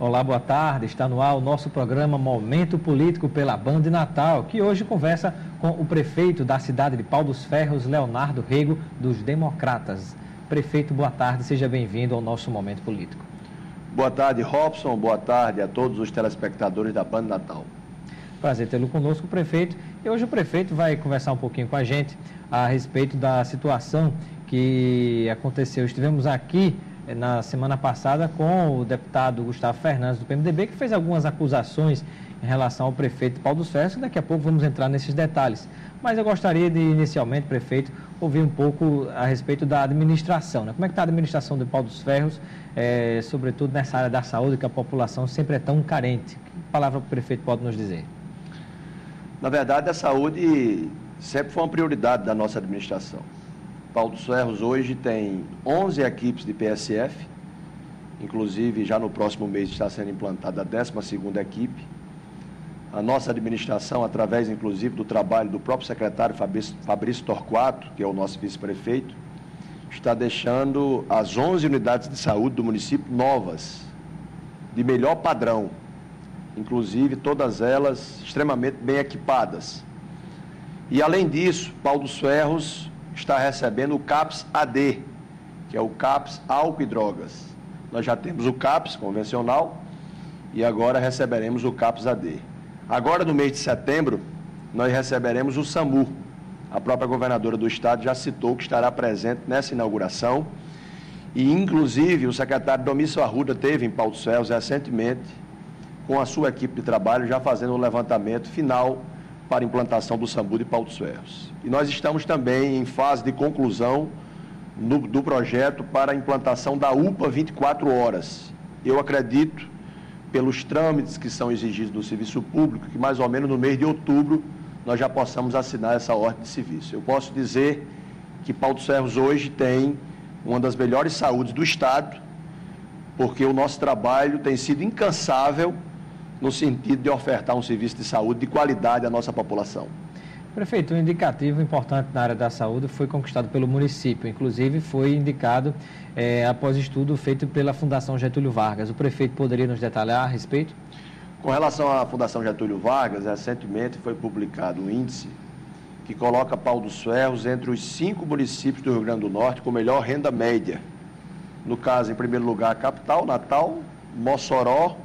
Olá, boa tarde. Está no ar o nosso programa Momento Político pela Band Natal, que hoje conversa com o prefeito da cidade de Pau dos Ferros, Leonardo Rego, dos Democratas. Prefeito, boa tarde, seja bem-vindo ao nosso Momento Político. Boa tarde, Robson. Boa tarde a todos os telespectadores da Band Natal. Prazer tê-lo conosco, prefeito. E hoje o prefeito vai conversar um pouquinho com a gente a respeito da situação que aconteceu. Estivemos aqui na semana passada com o deputado Gustavo Fernandes do PMDB, que fez algumas acusações em relação ao prefeito Paulo dos Ferros, daqui a pouco vamos entrar nesses detalhes. Mas eu gostaria de, inicialmente, prefeito, ouvir um pouco a respeito da administração. Né? Como é que está a administração do Paulo dos Ferros, é, sobretudo nessa área da saúde, que a população sempre é tão carente? Que palavra o prefeito pode nos dizer? Na verdade, a saúde sempre foi uma prioridade da nossa administração. Paulo dos Ferros hoje tem 11 equipes de PSF, inclusive já no próximo mês está sendo implantada a 12ª equipe. A nossa administração, através inclusive do trabalho do próprio secretário Fabrício Torquato, que é o nosso vice-prefeito, está deixando as 11 unidades de saúde do município novas, de melhor padrão, inclusive todas elas extremamente bem equipadas. E além disso, Paulo dos Ferros está recebendo o CAPS AD, que é o CAPS álcool e drogas. Nós já temos o CAPS convencional e agora receberemos o CAPS AD. Agora, no mês de setembro, nós receberemos o SAMU. A própria governadora do estado já citou que estará presente nessa inauguração. E, inclusive, o secretário Domício Arruda teve em Paulo Céus recentemente, com a sua equipe de trabalho, já fazendo o levantamento final para implantação do SAMU de Pau dos Ferros. E nós estamos também em fase de conclusão no, do projeto para a implantação da UPA 24 horas. Eu acredito, pelos trâmites que são exigidos do serviço público, que mais ou menos no mês de outubro nós já possamos assinar essa ordem de serviço. Eu posso dizer que Pau dos Ferros hoje tem uma das melhores saúdes do Estado, porque o nosso trabalho tem sido incansável no sentido de ofertar um serviço de saúde de qualidade à nossa população. Prefeito, um indicativo importante na área da saúde foi conquistado pelo município, inclusive foi indicado é, após estudo feito pela Fundação Getúlio Vargas. O prefeito poderia nos detalhar a respeito? Com relação à Fundação Getúlio Vargas, recentemente foi publicado um índice que coloca Pau dos Ferros entre os cinco municípios do Rio Grande do Norte com melhor renda média. No caso, em primeiro lugar, a capital, Natal, Mossoró,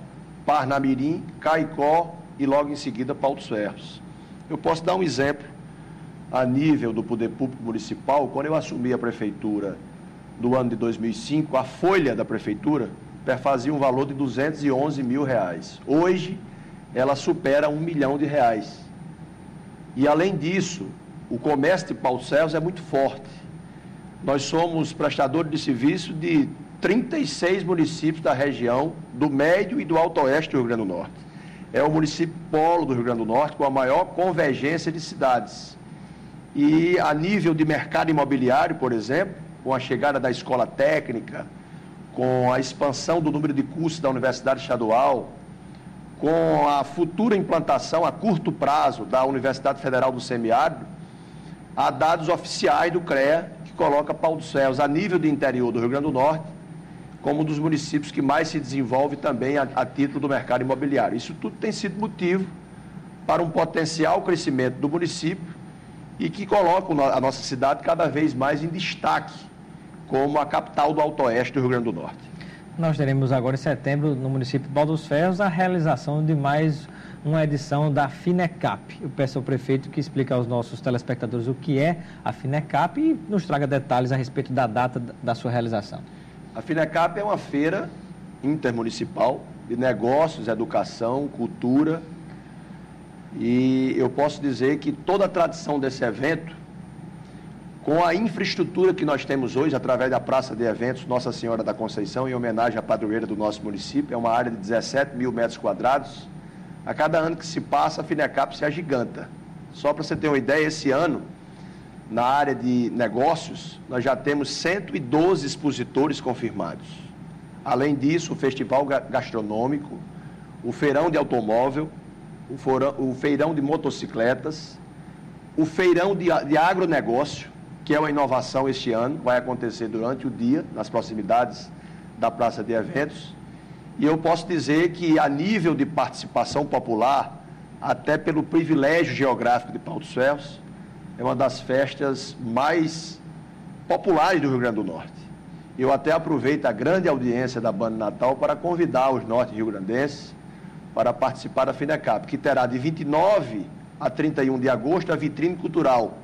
Parnamirim, Caicó e logo em seguida Paulo dos Ferros. Eu posso dar um exemplo a nível do poder público municipal, quando eu assumi a prefeitura no ano de 2005, a folha da prefeitura perfazia um valor de 211 mil reais. Hoje, ela supera um milhão de reais. E além disso, o comércio de Paulo Ferros é muito forte. Nós somos prestadores de serviço de 36 municípios da região do Médio e do Alto Oeste do Rio Grande do Norte. É o município polo do Rio Grande do Norte com a maior convergência de cidades. E a nível de mercado imobiliário, por exemplo, com a chegada da escola técnica, com a expansão do número de cursos da Universidade Estadual, com a futura implantação a curto prazo da Universidade Federal do Semiárido, há dados oficiais do CREA que coloca Paulo dos Céus a nível do interior do Rio Grande do Norte como um dos municípios que mais se desenvolve também a, a título do mercado imobiliário. Isso tudo tem sido motivo para um potencial crescimento do município e que coloca a nossa cidade cada vez mais em destaque como a capital do Alto Oeste do Rio Grande do Norte. Nós teremos agora em setembro, no município de Baldos Ferros, a realização de mais uma edição da FINECAP. Eu peço ao prefeito que explique aos nossos telespectadores o que é a FINECAP e nos traga detalhes a respeito da data da sua realização. A FINECAP é uma feira intermunicipal de negócios, educação, cultura. E eu posso dizer que toda a tradição desse evento, com a infraestrutura que nós temos hoje, através da Praça de Eventos Nossa Senhora da Conceição, em homenagem à padroeira do nosso município, é uma área de 17 mil metros quadrados. A cada ano que se passa, a FINECAP se agiganta. Só para você ter uma ideia, esse ano na área de negócios, nós já temos 112 expositores confirmados. Além disso, o festival gastronômico, o feirão de automóvel, o, feirão de motocicletas, o feirão de, de agronegócio, que é uma inovação este ano, vai acontecer durante o dia, nas proximidades da Praça de Eventos, E eu posso dizer que, a nível de participação popular, até pelo privilégio geográfico de Pau dos Ferros, é uma das festas mais populares do Rio Grande do Norte. Eu até aproveito a grande audiência da Banda Natal para convidar os norte-riograndenses para participar da FINECAP, que terá de 29 a 31 de agosto a vitrine cultural,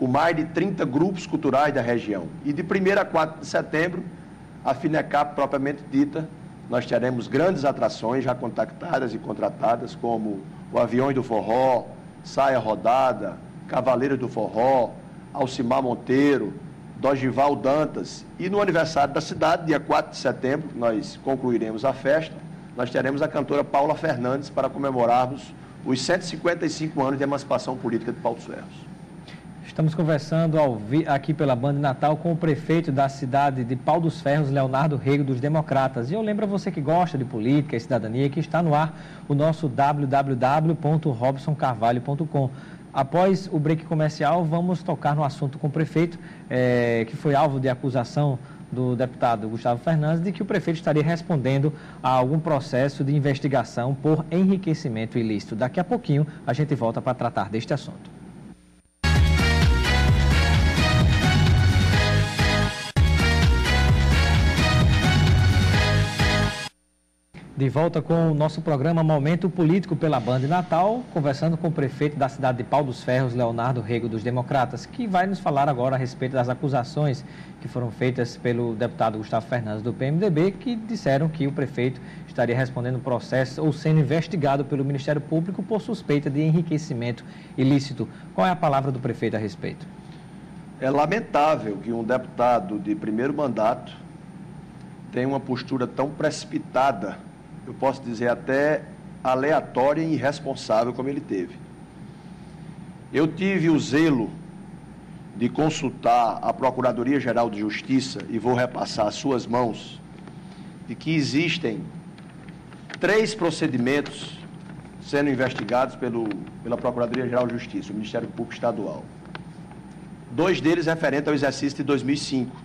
com mais de 30 grupos culturais da região. E de 1 a 4 de setembro, a FINECAP propriamente dita, nós teremos grandes atrações já contactadas e contratadas, como o Aviões do Forró, Saia Rodada, Cavaleiros do Forró, Alcimar Monteiro, Dogival Dantas. E no aniversário da cidade, dia 4 de setembro, nós concluiremos a festa, nós teremos a cantora Paula Fernandes para comemorarmos os 155 anos de emancipação política de Paulo Ferros. Estamos conversando aqui pela Banda Natal com o prefeito da cidade de Pau dos Ferros, Leonardo Rego, dos Democratas. E eu lembro a você que gosta de política e cidadania que está no ar o nosso www.robsoncarvalho.com. Após o break comercial, vamos tocar no assunto com o prefeito, é, que foi alvo de acusação do deputado Gustavo Fernandes de que o prefeito estaria respondendo a algum processo de investigação por enriquecimento ilícito. Daqui a pouquinho a gente volta para tratar deste assunto. De volta com o nosso programa Momento Político pela Banda Natal, conversando com o prefeito da cidade de Pau dos Ferros, Leonardo Rego dos Democratas, que vai nos falar agora a respeito das acusações que foram feitas pelo deputado Gustavo Fernandes do PMDB, que disseram que o prefeito estaria respondendo processo ou sendo investigado pelo Ministério Público por suspeita de enriquecimento ilícito. Qual é a palavra do prefeito a respeito? É lamentável que um deputado de primeiro mandato tenha uma postura tão precipitada eu posso dizer até aleatória e irresponsável como ele teve. Eu tive o zelo de consultar a Procuradoria-Geral de Justiça e vou repassar às suas mãos de que existem três procedimentos sendo investigados pelo, pela Procuradoria-Geral de Justiça, o Ministério Público Estadual. Dois deles referentes ao exercício de 2005,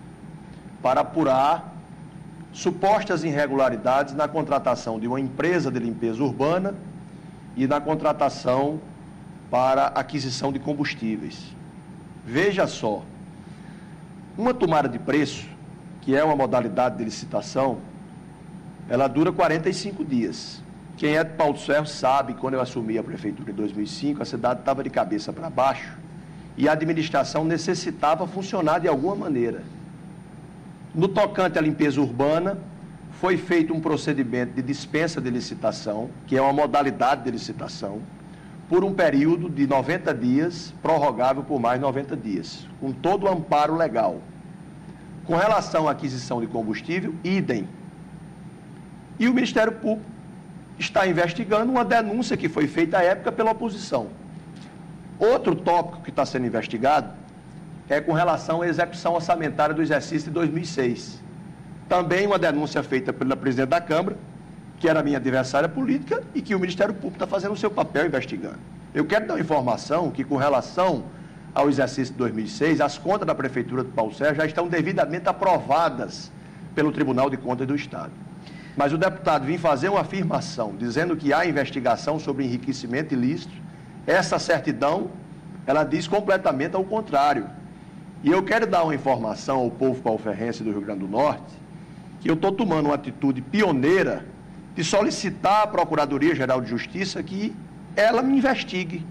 para apurar supostas irregularidades na contratação de uma empresa de limpeza urbana e na contratação para aquisição de combustíveis. Veja só, uma tomada de preço, que é uma modalidade de licitação, ela dura 45 dias. Quem é de Paulo Ferro sabe, quando eu assumi a prefeitura em 2005, a cidade estava de cabeça para baixo e a administração necessitava funcionar de alguma maneira. No tocante à limpeza urbana, foi feito um procedimento de dispensa de licitação, que é uma modalidade de licitação, por um período de 90 dias, prorrogável por mais 90 dias, com todo o amparo legal. Com relação à aquisição de combustível, idem. E o Ministério Público está investigando uma denúncia que foi feita à época pela oposição. Outro tópico que está sendo investigado é com relação à execução orçamentária do exercício de 2006. Também uma denúncia feita pela presidente da Câmara, que era minha adversária política e que o Ministério Público está fazendo o seu papel investigando. Eu quero dar informação que, com relação ao exercício de 2006, as contas da Prefeitura de Paulo Sérgio já estão devidamente aprovadas pelo Tribunal de Contas do Estado. Mas o deputado vem fazer uma afirmação dizendo que há investigação sobre enriquecimento ilícito. Essa certidão, ela diz completamente ao contrário. E eu quero dar uma informação ao povo palferrense do Rio Grande do Norte, que eu estou tomando uma atitude pioneira de solicitar à Procuradoria-Geral de Justiça que ela me investigue.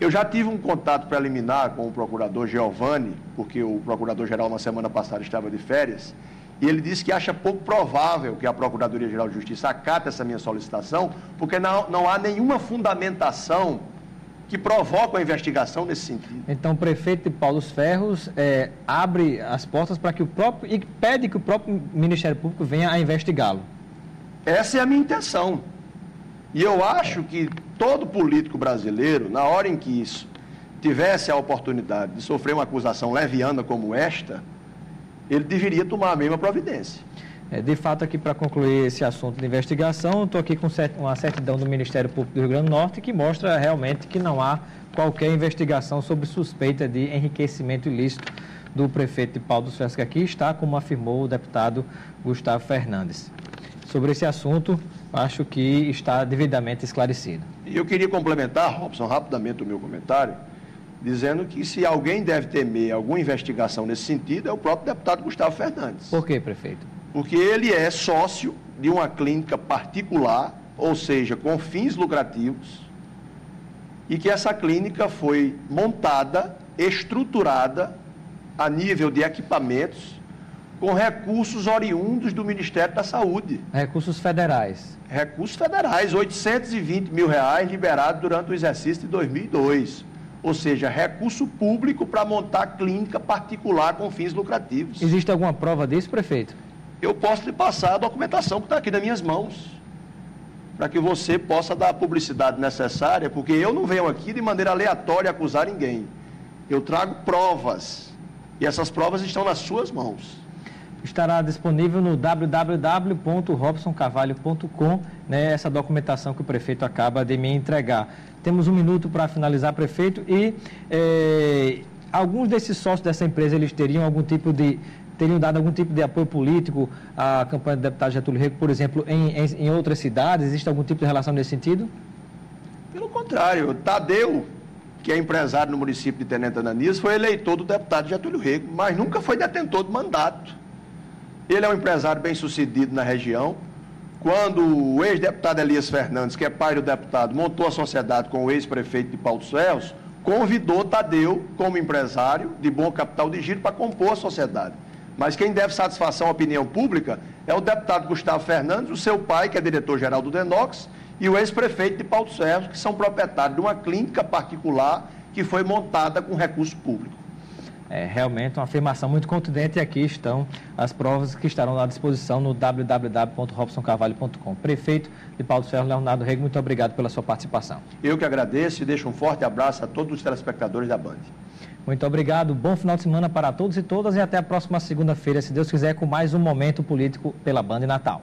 Eu já tive um contato preliminar com o procurador Giovanni, porque o procurador-geral na semana passada estava de férias, e ele disse que acha pouco provável que a Procuradoria-Geral de Justiça acate essa minha solicitação, porque não, não há nenhuma fundamentação que provocam a investigação nesse sentido. Então, o prefeito de Paulo Ferros é, abre as portas para que o próprio e pede que o próprio Ministério Público venha a investigá-lo. Essa é a minha intenção. E eu acho que todo político brasileiro, na hora em que isso tivesse a oportunidade de sofrer uma acusação leviana como esta, ele deveria tomar a mesma providência. É, de fato, aqui para concluir esse assunto de investigação, estou aqui com uma certidão do Ministério Público do Rio Grande do Norte que mostra realmente que não há qualquer investigação sobre suspeita de enriquecimento ilícito do prefeito de Paulo dos Ferros, que aqui está, como afirmou o deputado Gustavo Fernandes. sobre esse assunto, acho que está devidamente esclarecido. E eu queria complementar, Robson, rapidamente o meu comentário, dizendo que se alguém deve temer alguma investigação nesse sentido, é o próprio deputado Gustavo Fernandes. Por quê, prefeito? Porque ele é sócio de uma clínica particular, ou seja, com fins lucrativos, e que essa clínica foi montada, estruturada a nível de equipamentos com recursos oriundos do Ministério da Saúde. Recursos federais. Recursos federais, 820 mil reais liberados durante o exercício de 2002. Ou seja, recurso público para montar clínica particular com fins lucrativos. Existe alguma prova disso, prefeito? Eu posso lhe passar a documentação que está aqui nas minhas mãos. Para que você possa dar a publicidade necessária, porque eu não venho aqui de maneira aleatória acusar ninguém. Eu trago provas. E essas provas estão nas suas mãos estará disponível no www.robsoncarvalho.com, né, essa documentação que o prefeito acaba de me entregar. Temos um minuto para finalizar, prefeito, e é, alguns desses sócios dessa empresa, eles teriam algum tipo de teriam dado algum tipo de apoio político à campanha do deputado Getúlio Rego, por exemplo, em, em, em outras cidades? Existe algum tipo de relação nesse sentido? Pelo contrário, Tadeu, que é empresário no município de Tenente Ananias, foi eleitor do deputado Getúlio Rego, mas nunca foi detentor de mandato. Ele é um empresário bem sucedido na região. Quando o ex-deputado Elias Fernandes, que é pai do deputado, montou a sociedade com o ex-prefeito de Paulo Celso, convidou Tadeu, como empresário de bom capital de giro, para compor a sociedade. Mas quem deve satisfação à opinião pública é o deputado Gustavo Fernandes, o seu pai, que é diretor-geral do Denox, e o ex-prefeito de Paulo Celso, que são proprietários de uma clínica particular que foi montada com recurso público é realmente uma afirmação muito contundente e aqui estão as provas que estarão à disposição no www.robsoncarvalho.com. Prefeito de Paulo Ferro, Leonardo Rego, muito obrigado pela sua participação. Eu que agradeço e deixo um forte abraço a todos os telespectadores da Band. Muito obrigado, bom final de semana para todos e todas e até a próxima segunda-feira, se Deus quiser, com mais um Momento Político pela Band Natal.